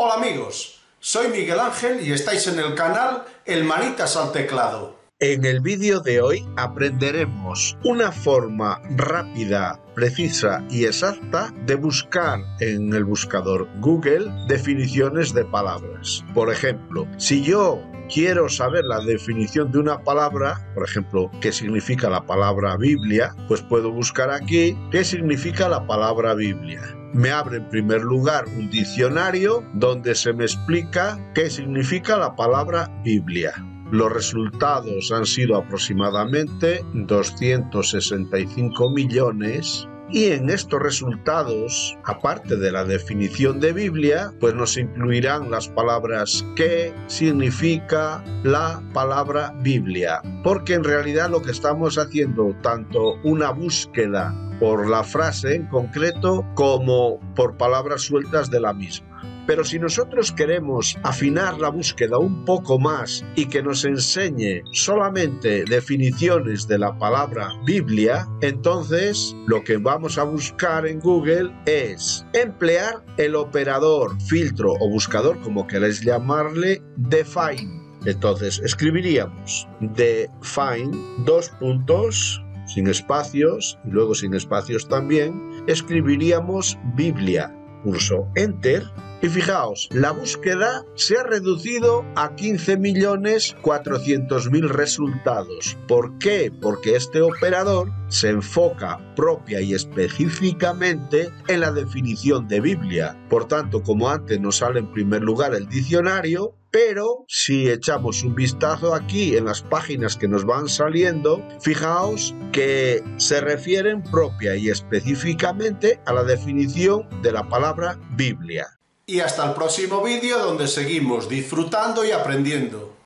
Hola amigos, soy Miguel Ángel y estáis en el canal El Manitas al Teclado. En el vídeo de hoy aprenderemos una forma rápida, precisa y exacta de buscar en el buscador Google definiciones de palabras. Por ejemplo, si yo quiero saber la definición de una palabra, por ejemplo, qué significa la palabra Biblia, pues puedo buscar aquí qué significa la palabra Biblia. Me abre en primer lugar un diccionario donde se me explica qué significa la palabra Biblia. Los resultados han sido aproximadamente 265 millones y en estos resultados, aparte de la definición de Biblia, pues nos incluirán las palabras qué significa la palabra Biblia. Porque en realidad lo que estamos haciendo, tanto una búsqueda por la frase en concreto como por palabras sueltas de la misma. Pero si nosotros queremos afinar la búsqueda un poco más y que nos enseñe solamente definiciones de la palabra Biblia, entonces lo que vamos a buscar en Google es emplear el operador, filtro o buscador, como queréis llamarle, define. Entonces escribiríamos define dos puntos sin espacios y luego sin espacios también, escribiríamos Biblia. Pulso Enter y fijaos, la búsqueda se ha reducido a 15.400.000 resultados. ¿Por qué? Porque este operador se enfoca propia y específicamente en la definición de Biblia. Por tanto, como antes nos sale en primer lugar el diccionario, pero si echamos un vistazo aquí en las páginas que nos van saliendo, fijaos que se refieren propia y específicamente a la definición de la palabra Biblia. Y hasta el próximo vídeo donde seguimos disfrutando y aprendiendo.